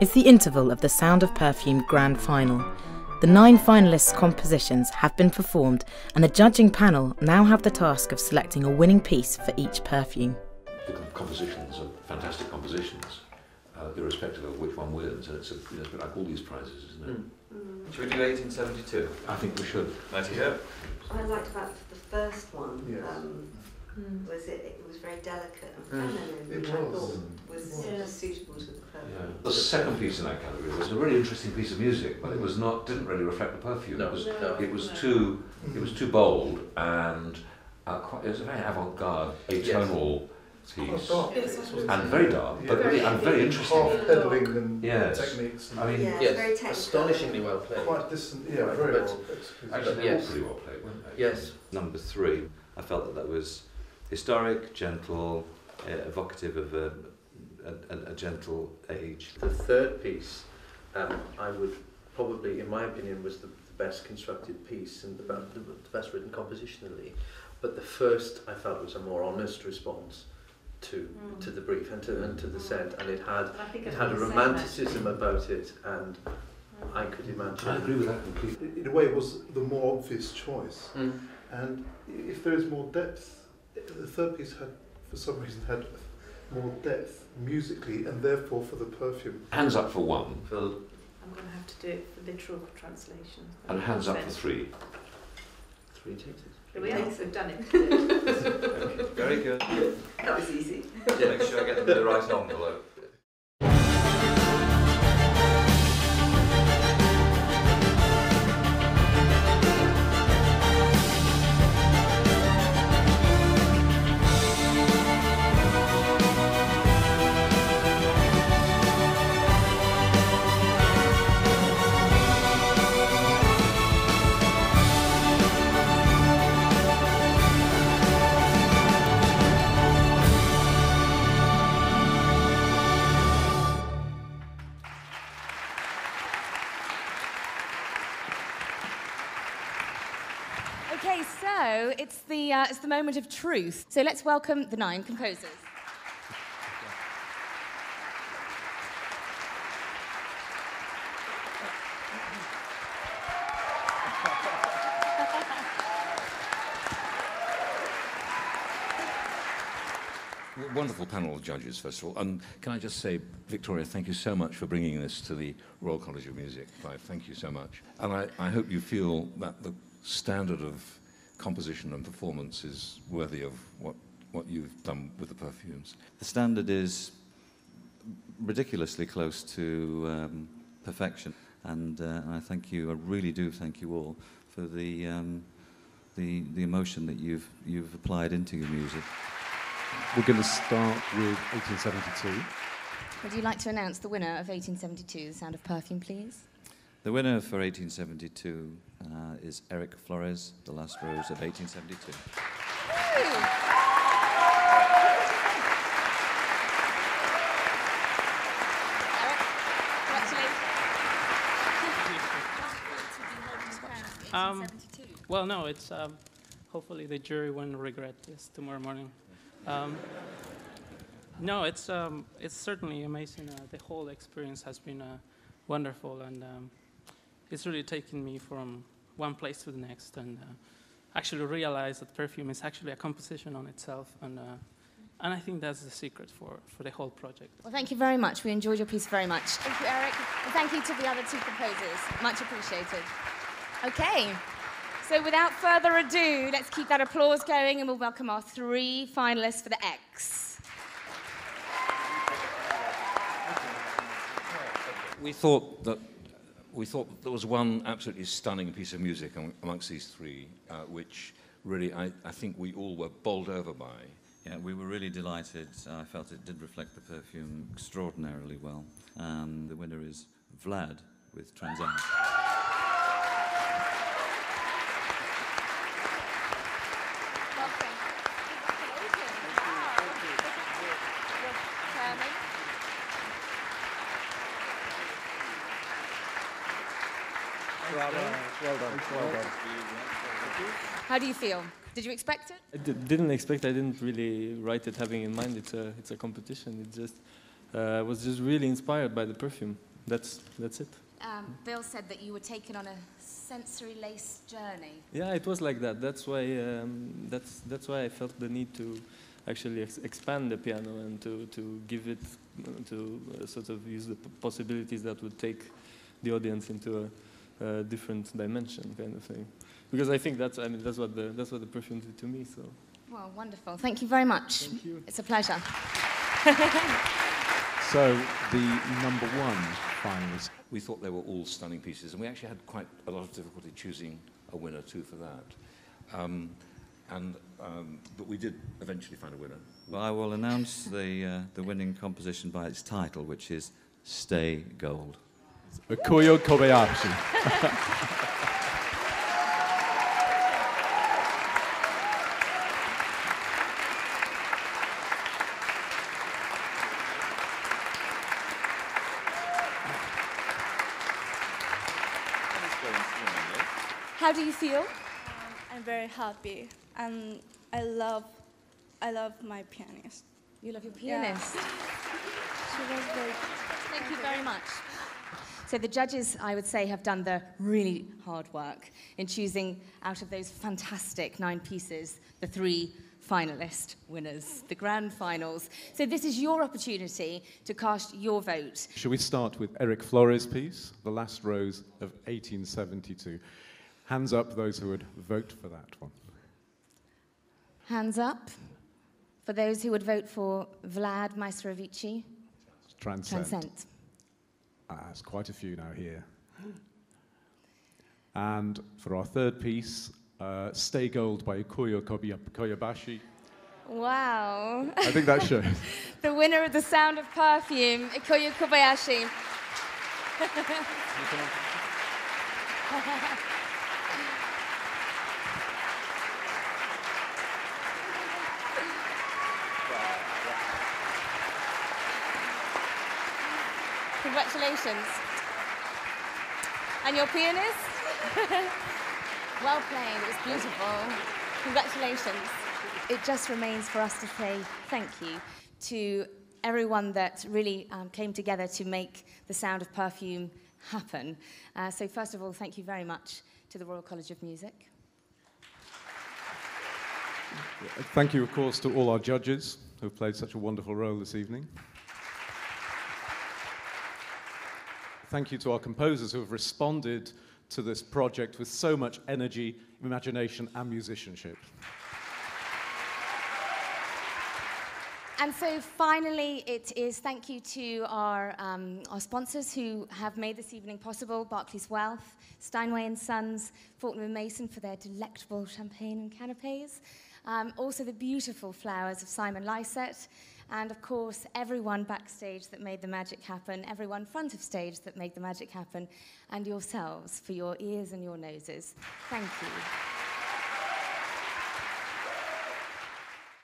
is the interval of the Sound of Perfume Grand Final. The nine finalists' compositions have been performed, and the judging panel now have the task of selecting a winning piece for each perfume. The compositions are fantastic compositions, uh, irrespective of which one wins, and it's a, you know, it's a bit like all these prizes, isn't it? Mm. Mm. Should we do 1872? I think we should. 90 I liked about the first one. Yes. Um, Mm. was it? It was very delicate and Mm. feminine, It which I was. thought It was was. uh, suitable to the perfume. Yeah. The second piece in that category was a really interesting piece of music, but it was not didn't really reflect the perfume. No, it was no. it was No. too it was too bold and uh, quite, it was a very avant-garde, atonal Quite piece. dark, It's wasn't and very dark, but Yeah. really and very interesting. Half pedaling and Yes. techniques. And I mean, Yeah, it's Yes, very technical. astonishingly well played. quite distant. Yeah, very but well executed. Actually, they Yes. all pretty well played, weren't they? Yes. Number three, I felt that that was historic, gentle, uh, evocative of a, a, a, a gentle age. The third piece, um, I would probably, in my opinion, was the, the best constructed piece and the, the, the best written compositionally. But the first, I felt, was a more honest response to Mm. to the brief and to and to the scent, and it had it had a feel the same, romanticism about it, and actually. I could imagine. I agree with that completely. In a way, it was the more obvious choice. Mm. And if there is more depth, the third piece had, for some reason, had more depth musically, and therefore for the perfume. Hands up for one, Phil, I'm going to have to do it for literal translation. and hands up for three. three takes. Here we are, we've done it. Very good. That was easy. Yeah, make sure I get them in the right envelope. Okay, so it's the, uh, it's the moment of truth. So let's welcome the nine composers. Wonderful panel of judges, first of all. And can I just say, Victoria, thank you so much for bringing this to the Royal College of Music. Thank you so much. And I, I hope you feel that the standard of composition and performance is worthy of what, what you've done with the perfumes. The standard is ridiculously close to um, perfection, and, uh, and I thank you. I really do thank you all for the um, the, the emotion that you've you've applied into your music. We're going to start with 1872. Would you like to announce the winner of 1872, The Sound of Perfume, please? The winner for 1872 uh, is Eric Flores, The Last Rose of 1872. Um, well, no, it's um, hopefully the jury won't regret this tomorrow morning. Um, no, it's um, it's certainly amazing. Uh, the whole experience has been uh, wonderful, and um, it's really taken me from one place to the next, and uh, actually realize that perfume is actually a composition on itself, and uh, and I think that's the secret for, for the whole project. Well, thank you very much. We enjoyed your piece very much. Thank you, Eric. And thank you to the other two composers. Much appreciated. Okay. So without further ado, let's keep that applause going and we'll welcome our three finalists for the X. We thought that we thought there was one absolutely stunning piece of music amongst these three, uh, which really I, I think we all were bowled over by. Yeah, we were really delighted. I felt it did reflect the perfume extraordinarily well. Um, the winner is Vlad with Transcend. Well done, well done. How do you feel? Did you expect it? I d- didn't expect. I didn't really write it having in mind it's a it's a competition. It just uh, was just really inspired by the perfume. that's that's it. Um, Bill said that you were taken on a sensory lace journey. Yeah, it was like that. That's why um, that's that's why I felt the need to actually ex- expand the piano and to to give it to uh, sort of use the p- possibilities that would take the audience into a, a different dimension, kind of thing. Because I think that's I mean that's what the that's what the perfume did to me. So. Well, wonderful. Thank you very much. Thank you. It's a pleasure. So the number one finalist. We thought they were all stunning pieces, and we actually had quite a lot of difficulty choosing a winner too for that. Um, and um, but we did eventually find a winner. Well, I will announce the, uh, the winning composition by its title, which is Stay Gold. Koyo Kobayashi. How do you feel? Um, I'm very happy, and I love, I love my pianist. You love your Yeah. pianist. She was very. Thank you very much. So the judges, I would say, have done the really hard work in choosing out of those fantastic nine pieces the three finalist winners, the grand finals. So this is your opportunity to cast your vote. Shall we start with Eric Flores' piece, The Last Rose of 1872? Hands up those who would vote for that one. Hands up for those who would vote for Vlad Maistorovici. Transcend. Transcend. Ah, there's quite a few now here. And for our third piece, uh, Stay Gold by Ikuyo Kobiya- Koyabashi. Wow. I think that shows. the winner of The Sound of Perfume, Ikuyo Kobayashi. Congratulations. And your pianist? well played, it was beautiful. Congratulations. It just remains for us to say thank you to everyone that really um, came together to make the sound of perfume happen. Uh, so, first of all, thank you very much to the Royal College of Music. Thank you, of course, to all our judges who have played such a wonderful role this evening. Thank you to our composers who have responded to this project with so much energy, imagination, and musicianship. And so finally, it is thank you to our, um, our sponsors who have made this evening possible, Barclays Wealth, Steinway Sons, Fortnum & Mason for their delectable champagne and canapes, um, also the beautiful flowers of Simon Lycett, and of course, everyone backstage that made the magic happen, everyone front of stage that made the magic happen, and yourselves for your ears and your noses. Thank you.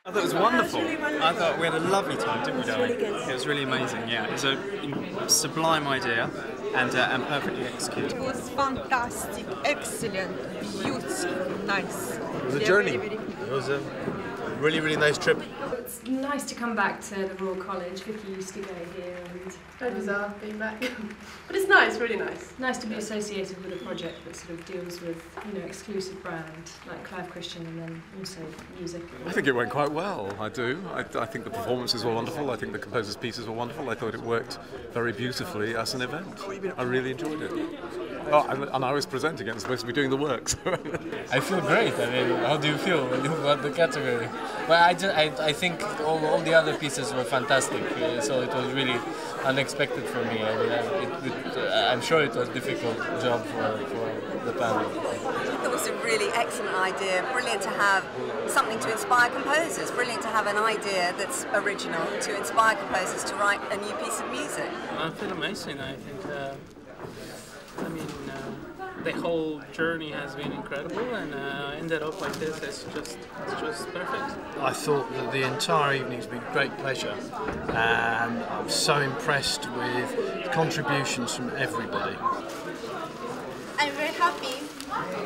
I thought it was wonderful. I thought we had a lovely time, didn't we, It was darling? really good. It was really amazing. Yeah, it was a sublime idea and uh, and perfectly executed. It was fantastic, excellent, beautiful, nice. It was a journey. really, really It was a really, really nice trip. It's nice to come back to the Royal College. Vicky used to go here and... Um, very bizarre being back. but it's nice, really nice. Nice to be associated with a project that sort of deals with, you know, exclusive brand, like Clive Christian and then also music. I think it went quite well. I do. I, I think the performances were wonderful. I think the composers' pieces were wonderful. I thought it worked very beautifully as an event. I really enjoyed it. Oh, and, and I was presenting it. I'm supposed to be doing the work. So. I feel great. I mean, how do you feel when you got the category? Well, I, just, I, I think all, all the other pieces were fantastic, uh, so it was really unexpected for me. I mean, I, it, it, uh, I'm sure it was a difficult job for, for the panel. It was a really excellent idea. Brilliant to have something to inspire composers. Brilliant to have an idea that's original to inspire composers to write a new piece of music. I feel amazing. I think, uh, I mean, uh, the whole journey has been incredible, and uh, ended up like this. It's just, it's just perfect. I thought that the entire evening's been great pleasure, and I was so impressed with contributions from everybody. I'm very happy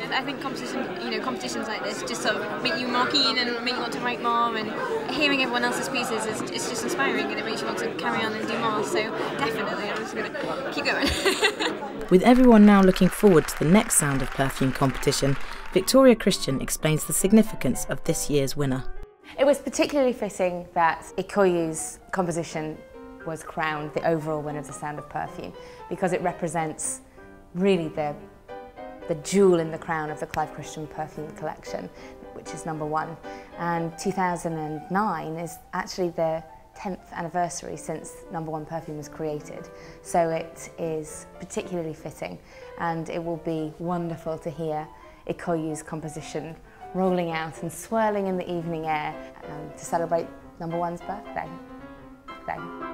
and I think competition, you know, competitions like this just sort of make you more keen and make you want to write more. And hearing everyone else's pieces is it's just inspiring, and it makes you want to carry on and do more. So definitely, I'm just going to keep going. With everyone now looking forward to the next Sound of Perfume competition, Victoria Christian explains the significance of this year's winner. It was particularly fitting that Ikoyu's composition was crowned the overall winner of the Sound of Perfume because it represents really the, the jewel in the crown of the Clive Christian Perfume collection, which is number one. And 2009 is actually the 10th anniversary since number one perfume was created. So it is particularly fitting and it will be wonderful to hear Ikoyu's composition rolling out and swirling in the evening air um, to celebrate number one's birthday. Thank